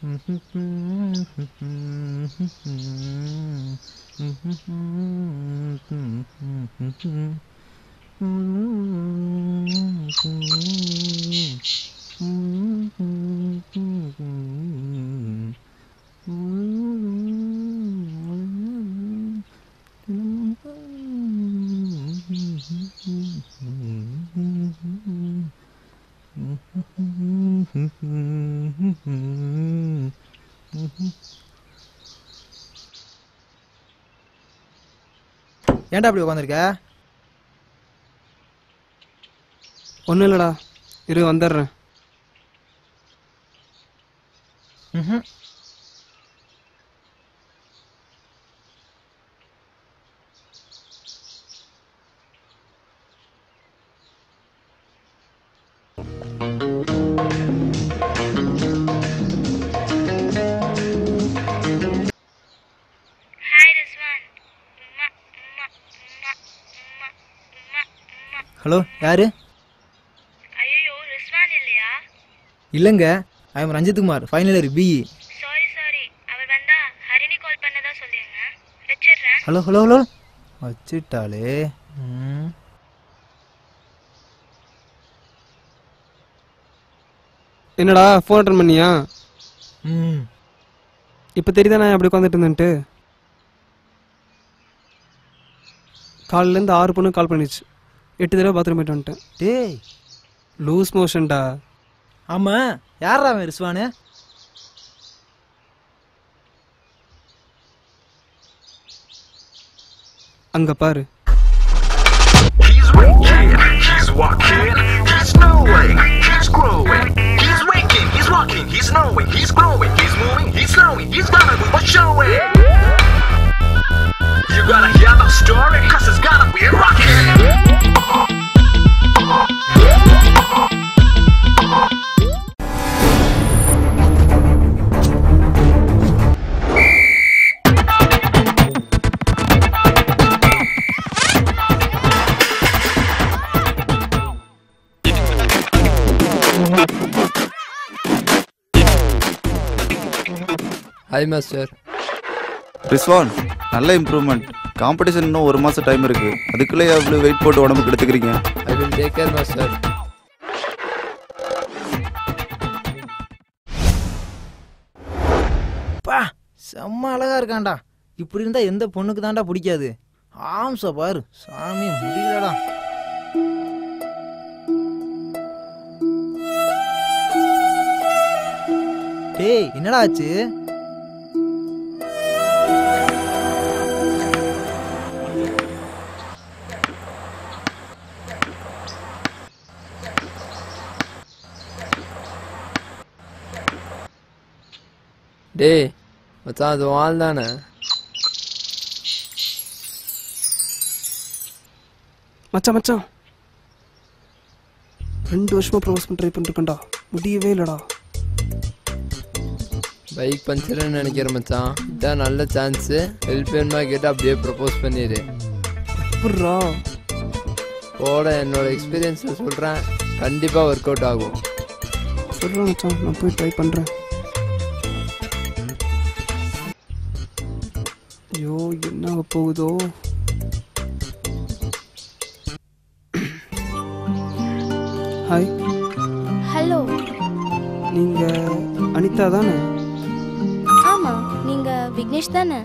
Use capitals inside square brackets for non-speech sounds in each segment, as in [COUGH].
Mm-hmm. ஏன்டா அப்படி உட்காந்துருக்க ஒன்றும் இல்லைடா. இரு வந்துடுறேன். ஹலோ யாரு? ஐயோ ரிஸ்வான் இல்லையா? இல்லைங்க. I am Ranjith Kumar final year B E sorry sorry அவர் வந்தா ஹரிணி கால் பண்ணதா சொல்லிருங்க. வச்சிடுறேன். Hello hello hello. வச்சுட்டாளே. ம். என்னடா ஃபோன் அட்டன் பண்ணியா? ம். இப்போ தெரியுதா நான் அப்படி உட்காந்துட்டு இருந்தேன்ட்டு? காலிலேருந்து ஆறு பொண்ணு கால் பண்ணிச்சு. எட்டு தடவை பாத்ரூம் போயிட்டு வந்துட்டேன். டேய். லூஸ் மோஷன்டா ஆமாம் யாரா அவன் ரிஸ்வானு? அங்கே பாரு. He's waking, he's walking, hi master Rizwan நல்ல இம்ப்ரூவ்மெண்ட் காம்படிஷன் இன்னும் ஒரு மாதம் டைம் இருக்கு. அதுக்குள்ளே அவ்வளோ வெயிட் போட்டு உடம்புக்கு எடுத்துக்கிறீங்க. I will take care master பா செம்ம அழகா இருக்கான்டா. இப்படி இருந்தா எந்த பொண்ணுக்கு தான்டா பிடிக்காது? ஆம்ச பாரு. சாமி முடியலடா. டேய் என்னடா ஆச்சு? டேய் மச்சான் அது வால் தானே? மச்சான் மச்சான். ரெண்டு வருஷமா ப்ரொபோஸ் பண்ண ட்ரை பண்ணிருக்கேன்டா. முடியவே இல்லைடா. பைக் பஞ்சர்னு நினைக்கிறேன் மச்சான். இதான் நல்ல சான்ஸு ஹெல்ப் வேணுமா கேட்டு அப்படியே ப்ரப்போஸ் பண்ணிடு. புர்ரா போட என்னோட எக்ஸ்பீரியன்ஸில் சொல்கிறேன் கண்டிப்பாக ஒர்க் அவுட் ஆகும். சொல்கிறேன் மச்சான். நான் போய் ட்ரை பண்ணுறேன் ஆக போகுதோ ஹாய் ஹலோ நீங்கள் அனிதா தானே? ஆமா நீங்க விக்னேஷ் தானே?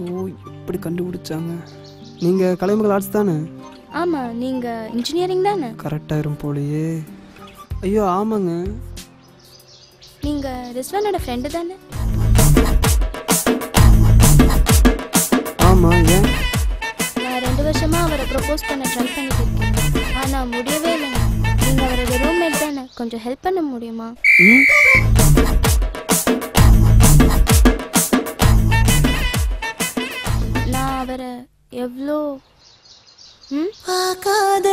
ஐயோ எப்படி கண்டுபிடிச்சாங்க? நீங்கள் கலைமகள் ஆர்ட்ஸ் தானே? ஆமா நீங்க இன்ஜினியரிங் தானே? கரெக்டாயிரும் போலையே. ஐயோ ஆமாங்க. நீங்க ரிஸ்வானோட ஃப்ரெண்டு தானே? ஆமாம் ஏன் நான் ரெண்டு வருஷமா அவரை ப்ரப்போஸ் பண்ண ட்ரை பண்ணிட்டு இருக்கேன். ஆனா முடியவே இல்லைங்க. நீங்க அவரோட ரூம்மேட் தானே. கொஞ்சம் ஹெல்ப் பண்ண முடியுமா? நான் அவரை எவ்வளோ பார்க்காத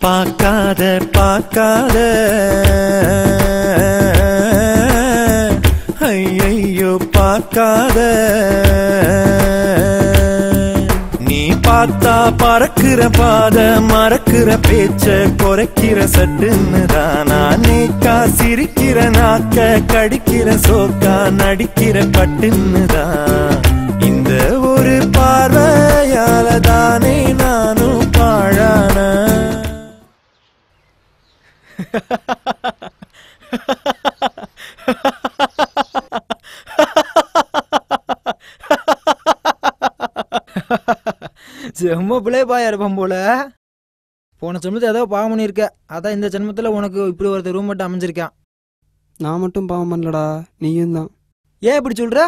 பார்க்காத பார்க்காத. ஐயையோ பார்க்காத. நீ பார்த்தா பறக்கிற பாத மறக்கிற பேச்ச குறைக்கிற சட்டுன்னு தானா. நீக்கா சிரிக்கிற நாக்க கடிக்கிற சோக்கா நடிக்கிற பட்டுன்னு தான். செம்ம பிள்ளை பாயா இருப்பான் போல. போன ஜென்மத்தில் ஏதோ பாவம் பண்ணியிருக்க. அதான் இந்த ஜென்மத்தில் உனக்கு இப்படி ஒருத்தர் ரூம் மட்டும் அமைஞ்சிருக்கான். நான் மட்டும் பாவம் பண்ணலடா. நீயும் தான். ஏன் இப்படி சொல்ற?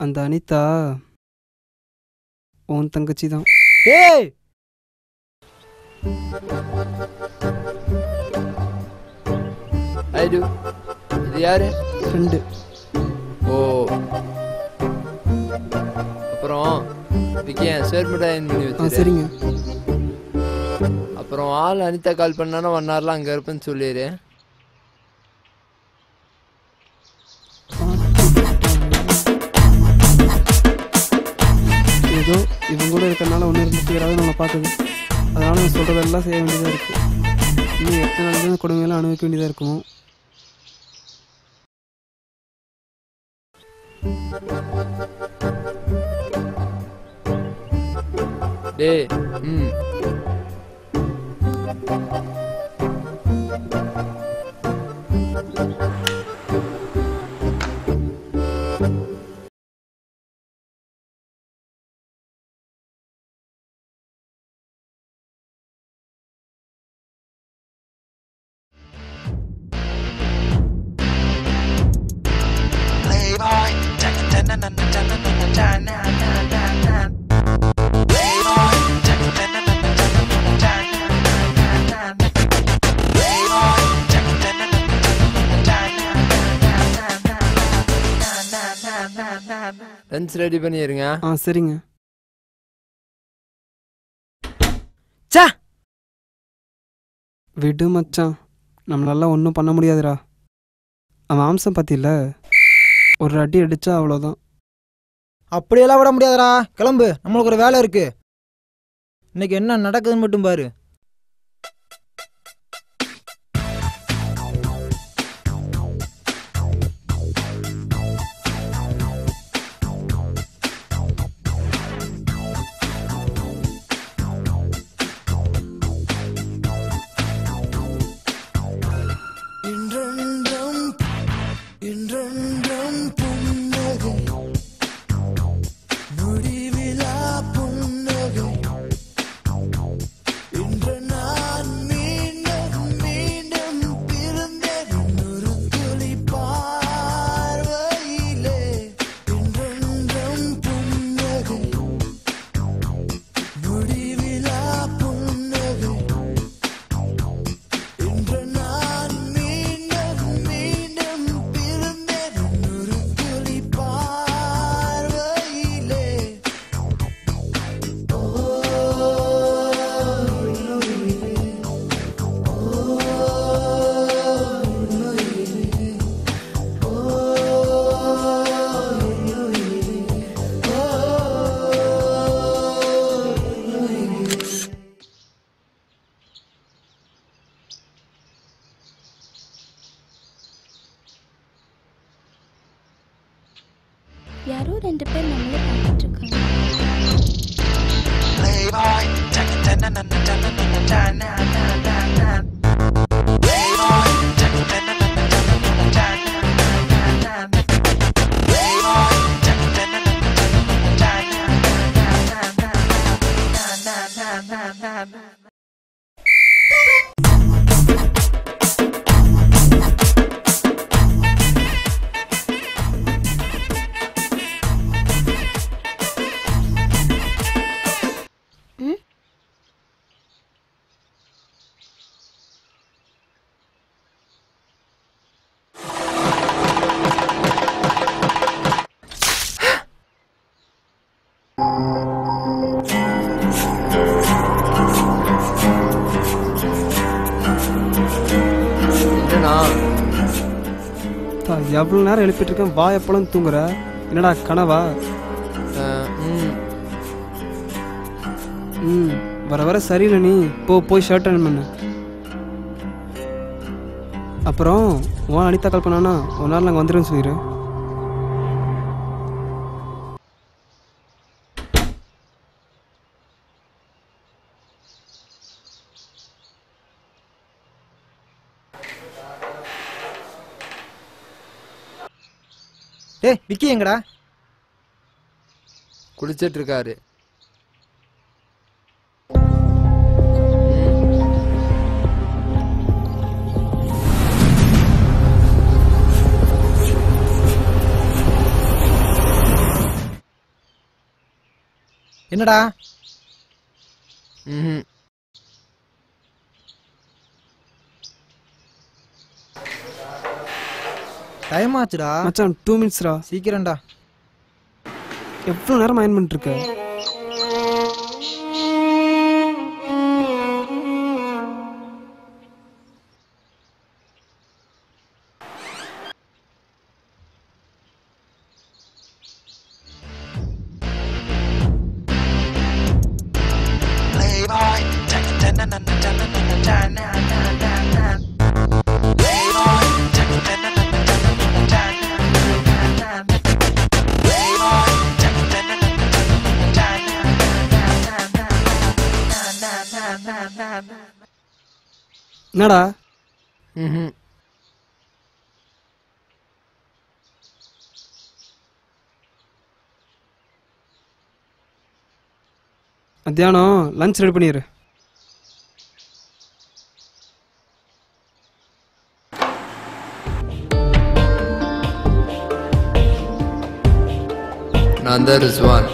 அந்த அனிதா உன் தங்கச்சி தான் ஏய்! ஐடு இது யாரு? ஃப்ரெண்டு. ஓ. அப்புறம் இதுக்கு ஏன் பண்ணி ஆ வச்சிரு? சரிங்க. அப்புறம் ஆள் அனிதா கால் பண்ணானா ஒன் ஹவர்லாம் அங்கே இருப்பேன்னு சொல்லிடு ஏதோ இவங்க கூட இருக்கிறனால ஒன்று இருந்துட்டு யாராவது நம்மளை பார்க்குது. அதனால நான் சொல்கிறதெல்லாம் செய்ய வேண்டியதாக இருக்குது இன்னும் எத்தனை இந்த கொடுமையெல்லாம் அனுபவிக்க வேண்டியதாக இருக்கும்? டேய் ம். லஞ்ச் ரெடி பண்ணிடுங்க ஆ சரிங்க. சா விடு மச்சான். நம்மளால ஒன்றும் பண்ண முடியாதுடா. அவன் அம்சம் பார்த்தில ஒரு அடி அடிச்சா அவ்வளோதான் அப்படியெல்லாம் விட முடியாதுடா. கிளம்பு. நம்மளுக்கு ஒரு வேலை இருக்கு. இன்னைக்கு என்ன நடக்குதுன்னு மட்டும் பாரு. தூங்குனா எவ்வளோ நேரம் எழுப்பிட்டு இருக்கேன் வா எப்பளம் தூங்குற. என்னடா கனவா? ம். வர வர சரியில்லை நீ. போ போய் ஷர்ட் அன் பண்ணு. அப்புறம் உன் அனிதா கால் பண்ணானா ஒரு நாள் நாங்கள் வந்துடுன்னு சொல்லிடு டேய் விக்கி எங்கடா? குளிச்சிட்டு இருக்காரு என்னடா? ம் டைம் ஆச்சுடா மச்சான் டூ மினிட்ஸ்ரா சீக்கிரம்டா எவ்வளோ நேரம் அயன் பண்ணிட்டு இருக்க Playboy, Playboy, என்னடா? ம் மத்தியானம் லஞ்ச் ரெடி பண்ணிடு நான் தான் ரிஸ்வான்.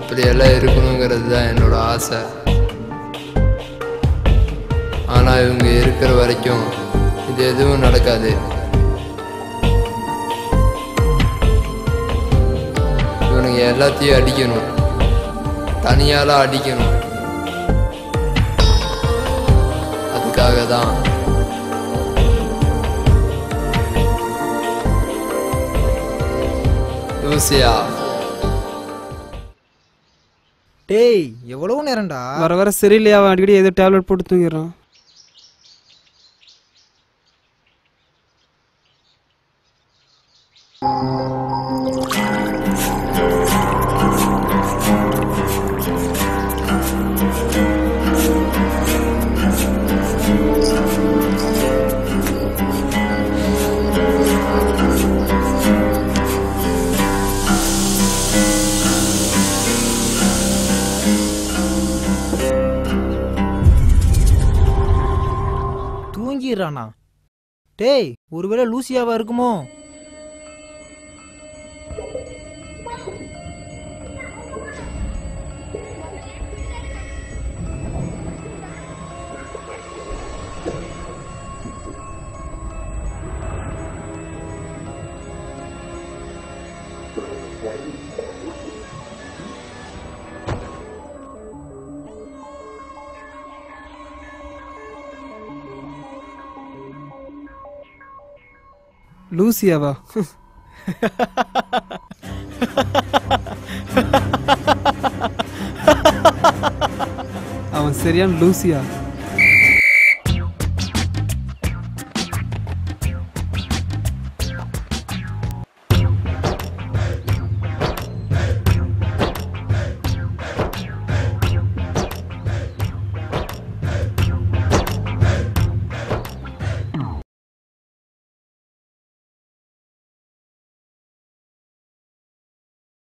இப்படியெல்லாம் இருக்கணுங்கிறது தான் என்னோட ஆசை. ஆனால் இவங்க இருக்கிற வரைக்கும் இது எதுவும் நடக்காது. இவனுங்க எல்லாத்தையும் அடிக்கணும். தனியால அடிக்கணும். அதுக்காக தான் லூசியா. டேய் எவ்வளவு நேரம்டா? வர வர சரியில்லையா அவன் அடிக்கடி ஏதோ டேப்லெட் போட்டு தூங்கிடுறான். தூங்கிடுறானா? டேய் ஒருவேளை லூசியாவா இருக்குமோ? லூசியாவா [LAUGHS] அவன் சரியான லூசியா?